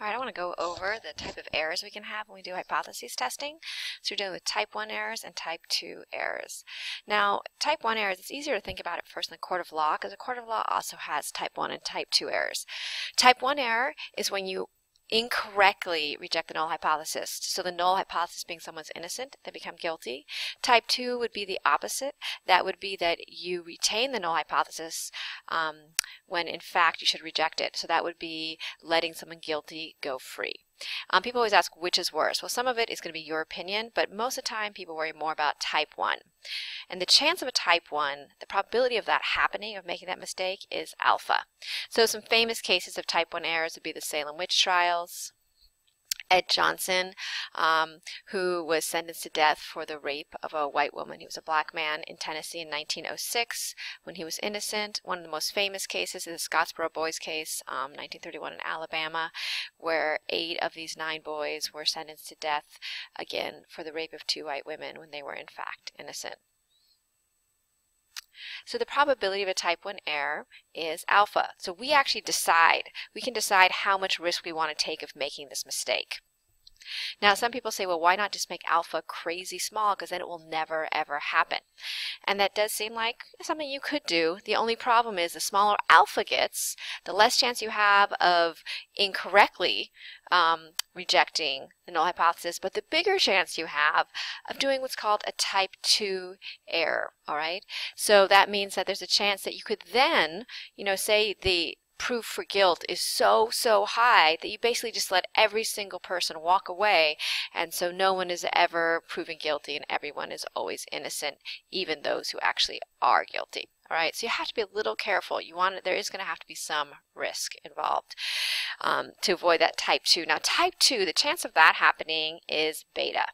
All right, I want to go over the type of errors we can have when we do hypothesis testing. So we're dealing with type 1 errors and type 2 errors. Now, type 1 errors, it's easier to think about it first in the court of law because the court of law also has type 1 and type 2 errors. Type 1 error is when you incorrectly reject the null hypothesis. So the null hypothesis being someone's innocent, they become guilty. Type 2 would be the opposite. That would be that you retain the null hypothesis um, when in fact you should reject it. So that would be letting someone guilty go free. Um, people always ask which is worse. Well, some of it is going to be your opinion, but most of the time people worry more about type 1. And the chance of a type 1, the probability of that happening, of making that mistake, is alpha. So some famous cases of type 1 errors would be the Salem witch trials, Ed Johnson, um, who was sentenced to death for the rape of a white woman. He was a black man in Tennessee in 1906 when he was innocent. One of the most famous cases is the Scottsboro Boys case, um, 1931 in Alabama, where eight of these nine boys were sentenced to death, again, for the rape of two white women when they were in fact innocent. So the probability of a type 1 error is alpha. So we actually decide, we can decide how much risk we want to take of making this mistake. Now, some people say, well, why not just make alpha crazy small because then it will never, ever happen. And that does seem like something you could do. The only problem is the smaller alpha gets, the less chance you have of incorrectly um, rejecting the null hypothesis, but the bigger chance you have of doing what's called a type 2 error, all right? So that means that there's a chance that you could then, you know, say the proof for guilt is so, so high that you basically just let every single person walk away. And so no one is ever proven guilty and everyone is always innocent, even those who actually are guilty. All right, so you have to be a little careful. You want there is going to have to be some risk involved um, to avoid that type 2. Now, type 2, the chance of that happening is beta.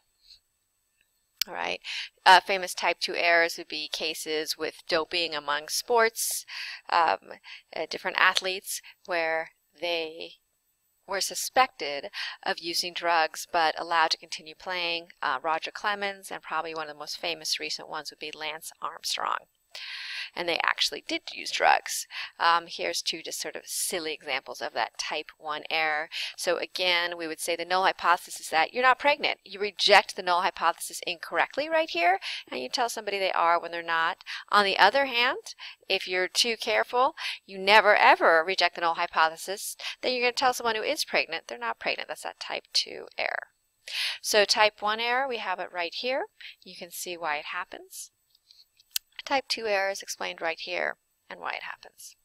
All right. Uh, famous type 2 errors would be cases with doping among sports, um, uh, different athletes, where they were suspected of using drugs but allowed to continue playing. Uh, Roger Clemens, and probably one of the most famous recent ones would be Lance Armstrong and they actually did use drugs. Um, here's two just sort of silly examples of that type 1 error. So again, we would say the null hypothesis is that you're not pregnant. You reject the null hypothesis incorrectly right here, and you tell somebody they are when they're not. On the other hand, if you're too careful, you never ever reject the null hypothesis, then you're going to tell someone who is pregnant they're not pregnant. That's that type 2 error. So type 1 error, we have it right here. You can see why it happens. Type 2 error is explained right here and why it happens.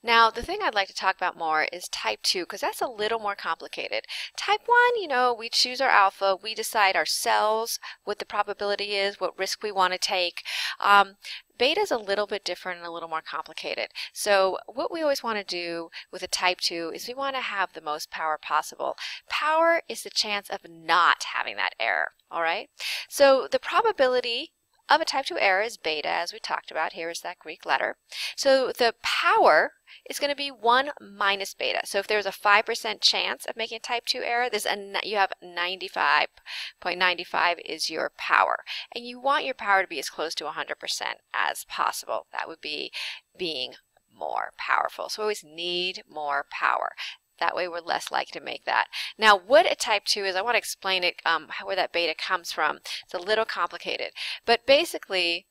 Now, the thing I'd like to talk about more is type 2 because that's a little more complicated. Type 1, you know, we choose our alpha, we decide ourselves what the probability is, what risk we want to take. Um, beta is a little bit different and a little more complicated. So what we always want to do with a type 2 is we want to have the most power possible. Power is the chance of not having that error, all right? So the probability of a type 2 error is beta, as we talked about. Here is that Greek letter. So the power is going to be 1 minus beta. So if there's a 5% chance of making a type 2 error, there's a, you have 95.95 is your power. And you want your power to be as close to 100% as possible. That would be being more powerful. So we always need more power. That way we're less likely to make that. Now what a type 2 is, I want to explain it, um, where that beta comes from. It's a little complicated. But basically,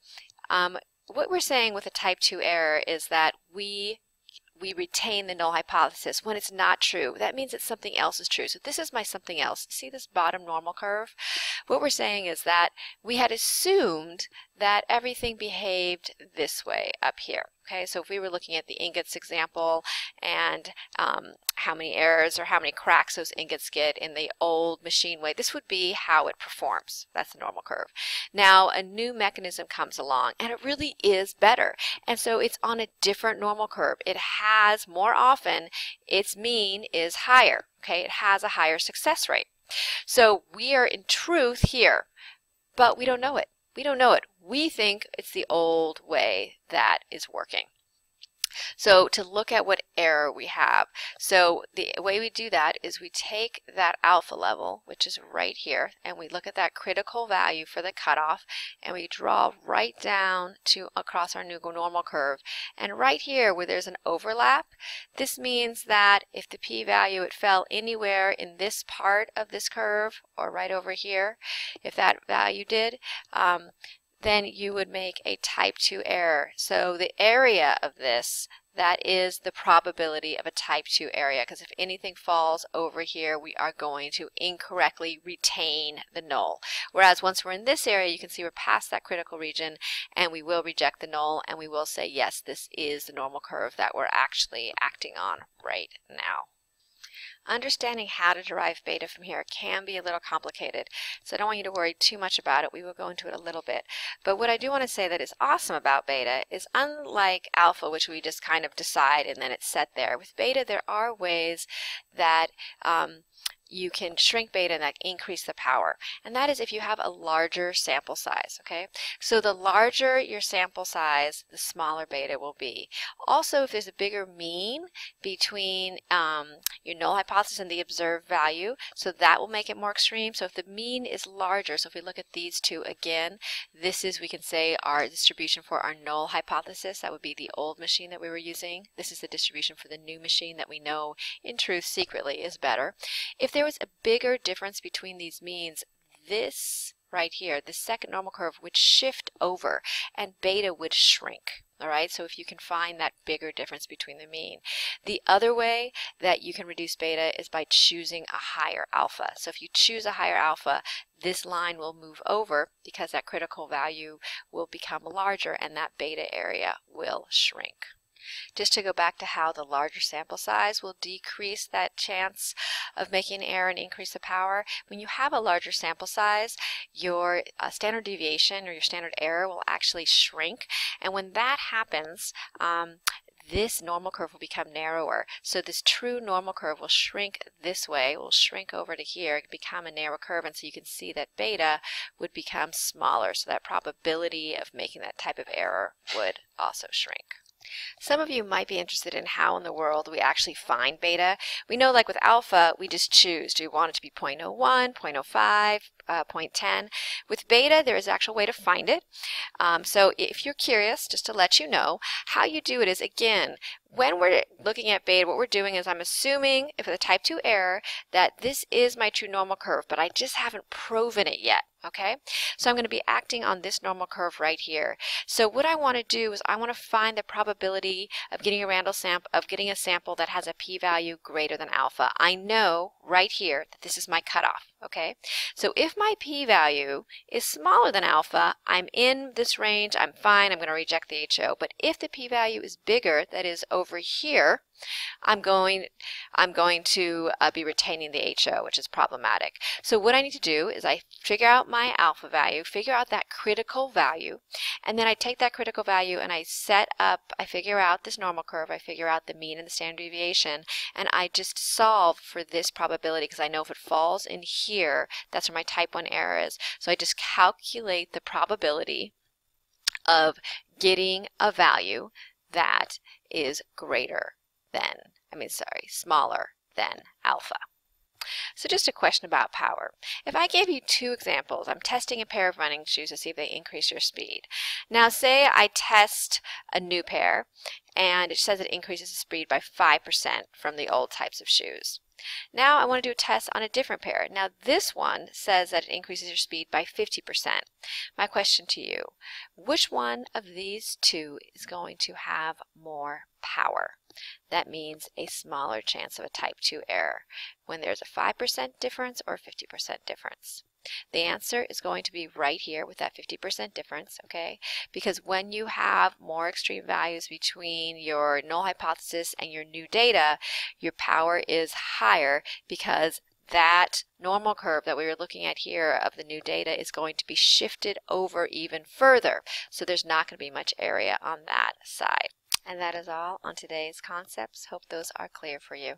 um, what we're saying with a type 2 error is that we we retain the null hypothesis when it's not true. That means that something else is true. So this is my something else. See this bottom normal curve? What we're saying is that we had assumed that everything behaved this way up here. Okay, so if we were looking at the ingots example and um, how many errors or how many cracks those ingots get in the old machine way, this would be how it performs. That's the normal curve. Now a new mechanism comes along and it really is better. And so it's on a different normal curve. It has more often, its mean is higher. Okay, it has a higher success rate. So we are in truth here, but we don't know it. We don't know it. We think it's the old way that is working. So to look at what error we have, so the way we do that is we take that alpha level, which is right here, and we look at that critical value for the cutoff, and we draw right down to across our new normal curve. And right here where there's an overlap, this means that if the p-value it fell anywhere in this part of this curve, or right over here, if that value did, um, then you would make a type 2 error. So the area of this, that is the probability of a type 2 area because if anything falls over here we are going to incorrectly retain the null. Whereas once we're in this area you can see we're past that critical region and we will reject the null and we will say yes this is the normal curve that we're actually acting on right now. Understanding how to derive beta from here can be a little complicated, so I don't want you to worry too much about it. We will go into it a little bit. But what I do want to say that is awesome about beta is unlike alpha, which we just kind of decide and then it's set there, with beta there are ways that um, you can shrink beta and that increase the power. And that is if you have a larger sample size, okay? So the larger your sample size, the smaller beta will be. Also, if there's a bigger mean between um, your null hypothesis and the observed value, so that will make it more extreme. So if the mean is larger, so if we look at these two again, this is, we can say, our distribution for our null hypothesis. That would be the old machine that we were using. This is the distribution for the new machine that we know, in truth, secretly is better. If there was a bigger difference between these means, this right here, the second normal curve would shift over and beta would shrink. All right, so if you can find that bigger difference between the mean. The other way that you can reduce beta is by choosing a higher alpha. So if you choose a higher alpha, this line will move over because that critical value will become larger and that beta area will shrink. Just to go back to how the larger sample size will decrease that chance of making an error and increase the power. When you have a larger sample size, your uh, standard deviation or your standard error will actually shrink. And when that happens, um, this normal curve will become narrower. So this true normal curve will shrink this way, will shrink over to here, become a narrow curve, and so you can see that beta would become smaller. So that probability of making that type of error would also shrink. Some of you might be interested in how in the world we actually find beta. We know like with alpha, we just choose. Do we want it to be 0.01, 0.05, uh, 0.10? With beta, there is an actual way to find it. Um, so if you're curious, just to let you know, how you do it is, again, when we're looking at beta, what we're doing is I'm assuming, if it's a type 2 error, that this is my true normal curve, but I just haven't proven it yet. Okay, so I'm going to be acting on this normal curve right here. So what I want to do is I want to find the probability of getting a random sample of getting a sample that has a p-value greater than alpha. I know right here that this is my cutoff. Okay, so if my p-value is smaller than alpha, I'm in this range, I'm fine, I'm going to reject the HO. But if the p-value is bigger, that is over here, I'm going, I'm going to uh, be retaining the HO, which is problematic. So what I need to do is I figure out my alpha value, figure out that critical value, and then I take that critical value and I set up, I figure out this normal curve, I figure out the mean and the standard deviation, and I just solve for this probability because I know if it falls in here, that's where my type 1 error is. So I just calculate the probability of getting a value that is greater than, I mean, sorry, smaller than alpha. So just a question about power. If I gave you two examples, I'm testing a pair of running shoes to see if they increase your speed. Now say I test a new pair and it says it increases the speed by 5% from the old types of shoes. Now I want to do a test on a different pair. Now this one says that it increases your speed by 50%. My question to you, which one of these two is going to have more power? That means a smaller chance of a type 2 error when there's a 5% difference or 50% difference. The answer is going to be right here with that 50% difference, okay? Because when you have more extreme values between your null hypothesis and your new data, your power is higher because that normal curve that we were looking at here of the new data is going to be shifted over even further. So there's not going to be much area on that side. And that is all on today's concepts. Hope those are clear for you.